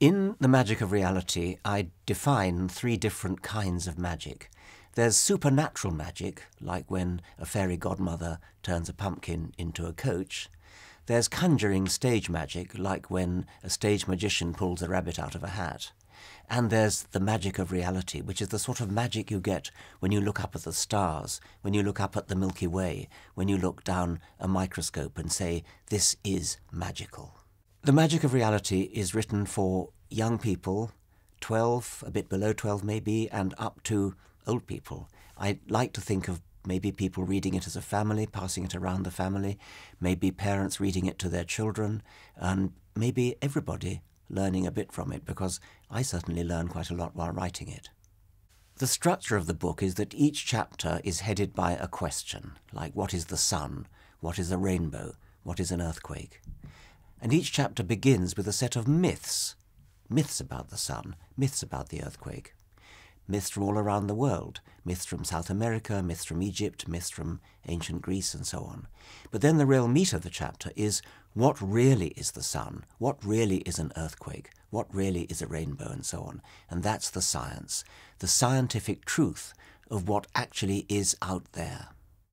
In The Magic of Reality, I define three different kinds of magic. There's supernatural magic, like when a fairy godmother turns a pumpkin into a coach. There's conjuring stage magic, like when a stage magician pulls a rabbit out of a hat. And there's the magic of reality, which is the sort of magic you get when you look up at the stars, when you look up at the Milky Way, when you look down a microscope and say, this is magical. The Magic of Reality is written for young people, 12, a bit below 12 maybe, and up to old people. I like to think of maybe people reading it as a family, passing it around the family, maybe parents reading it to their children, and maybe everybody learning a bit from it, because I certainly learned quite a lot while writing it. The structure of the book is that each chapter is headed by a question, like what is the sun, what is a rainbow, what is an earthquake and each chapter begins with a set of myths. Myths about the sun, myths about the earthquake. Myths from all around the world, myths from South America, myths from Egypt, myths from ancient Greece, and so on. But then the real meat of the chapter is what really is the sun, what really is an earthquake, what really is a rainbow, and so on. And that's the science, the scientific truth of what actually is out there.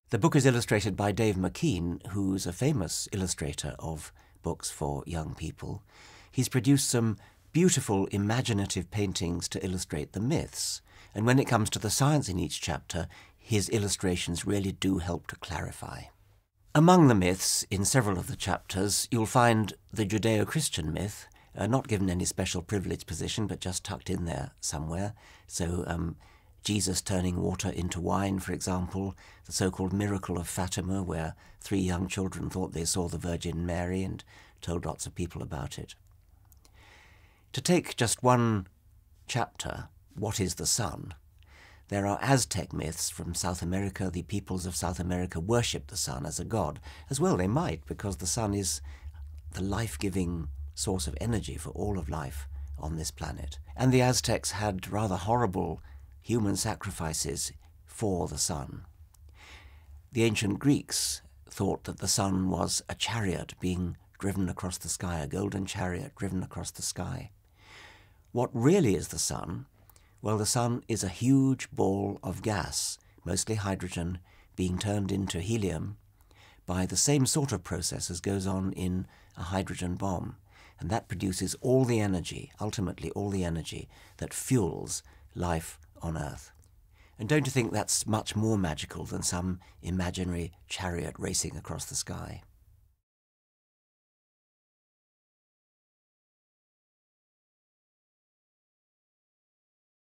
The book is illustrated by Dave McKean, who's a famous illustrator of books for young people. He's produced some beautiful imaginative paintings to illustrate the myths, and when it comes to the science in each chapter, his illustrations really do help to clarify. Among the myths, in several of the chapters, you'll find the Judeo Christian myth, uh, not given any special privileged position, but just tucked in there somewhere. So, um, Jesus turning water into wine, for example, the so called miracle of Fatima, where three young children thought they saw the Virgin Mary and told lots of people about it. To take just one chapter, What is the Sun? There are Aztec myths from South America. The peoples of South America worship the sun as a god. As well, they might, because the sun is the life giving source of energy for all of life on this planet. And the Aztecs had rather horrible human sacrifices for the sun. The ancient Greeks thought that the sun was a chariot being driven across the sky, a golden chariot driven across the sky. What really is the sun? Well, the sun is a huge ball of gas, mostly hydrogen, being turned into helium by the same sort of process as goes on in a hydrogen bomb. And that produces all the energy, ultimately all the energy, that fuels life on Earth. And don't you think that's much more magical than some imaginary chariot racing across the sky?